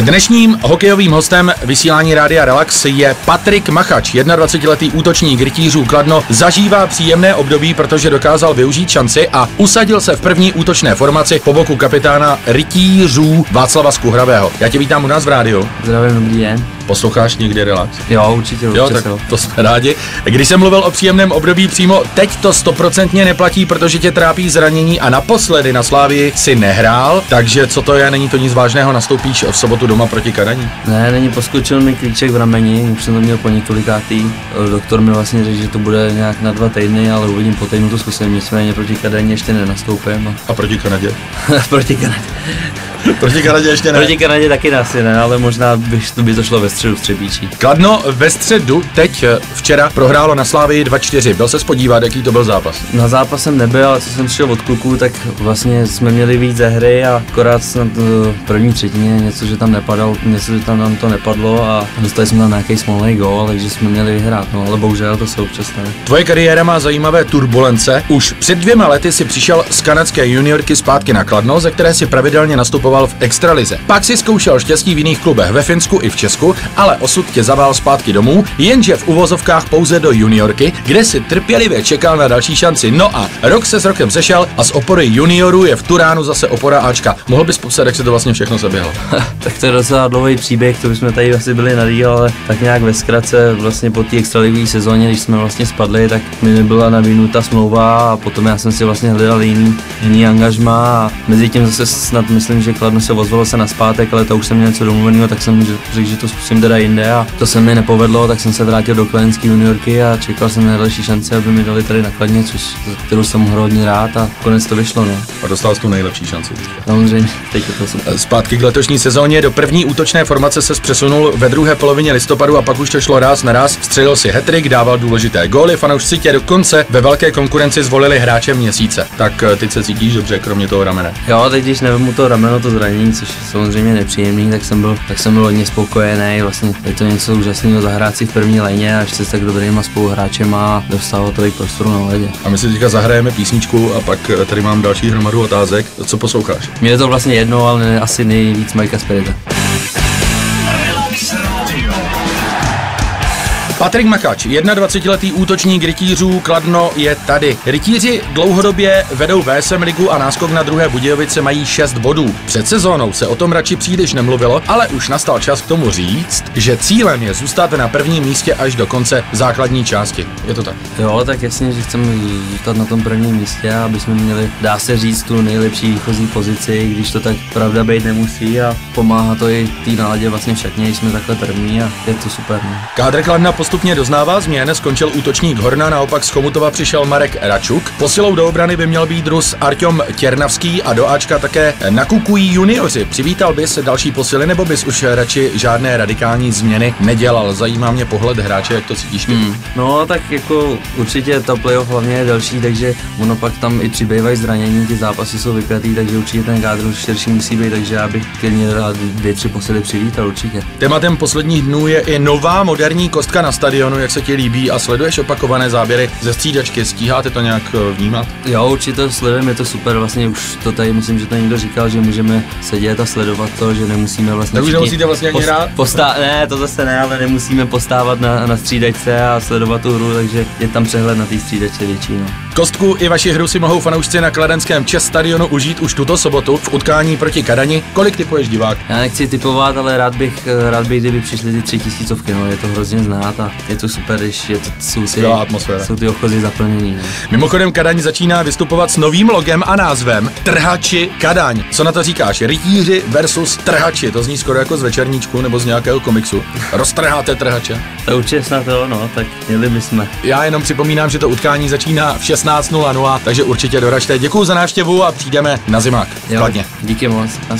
Dnešním hokejovým hostem vysílání Rádia Relax je Patrik Machač, 21-letý útočník rytířů Kladno, zažívá příjemné období, protože dokázal využít šanci a usadil se v první útočné formaci po boku kapitána rytířů Václava Skuhravého. Já tě vítám u nás v rádiu. Zdravím, dobrý den. Posloucháš někdy relax? Jo, určitě. Jo, tak jo. to jsme rádi. Když jsem mluvil o příjemném období přímo, teď to stoprocentně neplatí, protože tě trápí zranění a naposledy na Slávii si nehrál, takže co to je, není to nic vážného, nastoupíš v sobotu doma proti Kadaní. Ne, není, poskočil mi klíček v rameni, už jsem to měl po několikátý. Doktor mi vlastně řekl, že to bude nějak na dva týdny, ale uvidím po týdnu to zkusím, nicméně proti Kadaní ještě nenastoupím. A proti Kanadě? proti Kanadě. proti Kanadě ještě ne. Proti Kanadě taky asi ne, ale možná by, by to šlo ve středu v Třebíčí. Kladno ve středu, teď eh, včera prohrálo na Slávii 2-4. Byl se spodívat, jaký to byl zápas? Na zápas jsem nebyl, ale co jsem přišel od kluků, tak vlastně jsme měli víc ze hry a akorát snad v první třetině něco, že tam nepadal, něco, že tam nám to nepadlo a dostali jsme tam nějaký smolný gól, takže jsme měli vyhrát, no ale bohužel to se občas stane. Tvoje kariéra má zajímavé turbulence. Už před dvěma lety si přišel z kanadské juniorky zpátky na Kladno, ze které si pravidelně nastupoval v extralize. Pak si zkoušel štěstí v jiných klubech ve Finsku i v Česku, ale osud tě zavál zpátky domů, jenže v uvozovkách pouze do juniorky, kde si trpělivě čekal na další šanci. No a rok se s rokem sešel a z opory juniorů je v Turánu zase opora Ačka. Mohl bys popsat, jak se to vlastně všechno zaběhlo? tak to je docela dlouhý příběh, to bychom tady asi byli na díl, ale tak nějak ve zkratce vlastně po té extraligové sezóně, když jsme vlastně spadli, tak mi byla nabídnuta smlouva a potom já jsem si vlastně hledal jiný, jiný angažma a mezi tím zase snad myslím, že Kladno se ozvalo se na zpátek, ale to už jsem měl něco domluveného, tak jsem řekl, že to zkusím teda jinde a to se mi nepovedlo, tak jsem se vrátil do kladenské juniorky a čekal jsem na další šance, aby mi dali tady nakladně, což kterou jsem hodně rád a konec to vyšlo. No. A dostal jsi tu nejlepší šanci. Samozřejmě, teď je to super. Zpátky k letošní sezóně do první útočné formace se přesunul ve druhé polovině listopadu a pak už to šlo ráz na ráz. Střelil si hetrik, dával důležité góly, fanoušci tě dokonce ve velké konkurenci zvolili hráče měsíce. Tak eh, teď se cítíš dobře, kromě toho ramene. Jo, teď když nevím to rameno, to zranění, což je samozřejmě nepříjemný, tak jsem byl, tak jsem byl hodně spokojený. Vlastně je to něco úžasného zahrát si v první léně a ještě s tak dobrýma spoluhráčem a dostalo tolik prostoru na ledě. A my si teďka zahrajeme písničku a pak eh, tady mám další hromadu otázek. Co posloucháš? Mně je to vlastně jedno, ale asi nejvíc Majka Spirita. Patrik Makač, 21-letý útočník rytířů Kladno je tady. Rytíři dlouhodobě vedou VSM ligu a náskok na druhé Budějovice mají 6 bodů. Před sezónou se o tom radši příliš nemluvilo, ale už nastal čas k tomu říct, že cílem je zůstat na prvním místě až do konce základní části. Je to tak? Jo, tak jasně, že chceme zůstat na tom prvním místě, aby jsme měli, dá se říct, tu nejlepší výchozí pozici, když to tak pravda být nemusí a pomáhá to i té náladě vlastně v šatně, jsme takhle první a je to super. Ne? Kádr Kladna postupně doznává změn, skončil útočník Horna, naopak z Chomutova přišel Marek Račuk. Posilou do obrany by měl být Rus Arťom Těrnavský a do Ačka také nakukují junioři. Přivítal bys další posily nebo bys už radši žádné radikální změny nedělal? Zajímá mě pohled hráče, jak to cítíš ty? Hmm. No tak jako určitě to playoff hlavně je další, takže ono pak tam i přibývají zranění, ty zápasy jsou vypjatý, takže určitě ten kádr už širší musí být, takže já bych klidně dvě, tři posily přivítal určitě. Tématem posledních dnů je i nová moderní kostka na stadionu, jak se ti líbí a sleduješ opakované záběry ze střídačky, stíháte to nějak eh, vnímat? Jo, určitě sledujeme, je to super, vlastně už to tady myslím, že to někdo říkal, že můžeme sedět a sledovat to, že nemusíme vlastně... Tak už nemusíte vlastně ani hrát? Postá- ne, to zase ne, ale nemusíme postávat na, na střídačce a sledovat tu hru, takže je tam přehled na té střídačce větší. No. Kostku i vaši hru si mohou fanoušci na kladenském Čes stadionu užít už tuto sobotu v utkání proti Kadani. Kolik typuješ divák? Já nechci typovat, ale rád bych, rád bych, kdyby přišly ty tři tisícovky, no, je to hrozně znát a je to super, když je to, jsou, ty, atmosféra. jsou ty ochozy zaplněný. No. Mimochodem Kadaň začíná vystupovat s novým logem a názvem Trhači Kadaň. Co na to říkáš? Rytíři versus trhači. To zní skoro jako z večerníčku nebo z nějakého komiksu. Roztrháte trhače? To určitě snad to, no, tak měli bychom. Já jenom připomínám, že to utkání začíná v 16.00, takže určitě doražte. Děkuji za návštěvu a přijdeme na zimák. Jo, díky moc. Na